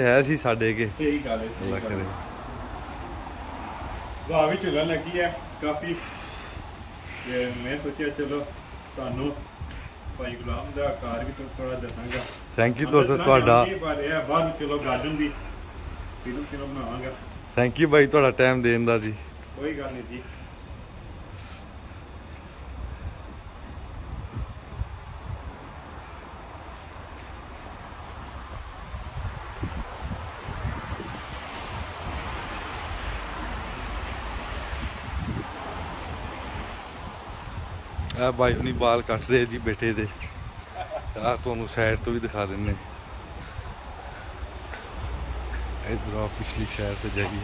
ਹੈ ਸੀ ਸਾਡੇ ਕੇ ਸਹੀ ਗੱਲ ਹੈ ਸਹੀ ਗੱਲ ਹੈ। ਵਾਹ ਵੀ ਚੱਲਣ ਲੱਗੀ ਹੈ ਕਾਫੀ। ਤੇ ਮੈਂ ਸੋਚਿਆ ਚਲੋ ਤੁਹਾਨੂੰ ਭਾਈ ਗੁਲਾਮ ਦਾ ਕਾਰ ਵੀ ਥੋੜਾ ਦੱਸਾਂਗਾ। ਥੈਂਕ ਯੂ ਦੋਸਤ ਤੁਹਾਡਾ। ਬਾਅਦ ਕਿਲੋ ਗਾਰਡਨ ਦੀ ਫਿਲਮ ਫਿਲਮ ਬਣਾਵਾਂਗਾ। ਥੈਂਕ ਯੂ ਬਾਈ ਤੁਹਾਡਾ ਟਾਈਮ ਦੇਣ ਦਾ ਜੀ। ਕੋਈ ਗੱਲ ਨਹੀਂ ਜੀ। ਆ ਬਾਈ ਹੁਣੀ ਬਾਲ ਕੱਟ ਰਹੇ ਜੀ ਬੇਟੇ ਦੇ। ਆ ਤੁਹਾਨੂੰ ਸਾਈਡ ਤੋਂ ਵੀ ਦਿਖਾ ਦਿੰਨੇ। ਇਧਰ ਆ ਪਿਛਲੀ ਸਾਈਡ ਤੇ ਜਾਈਏ।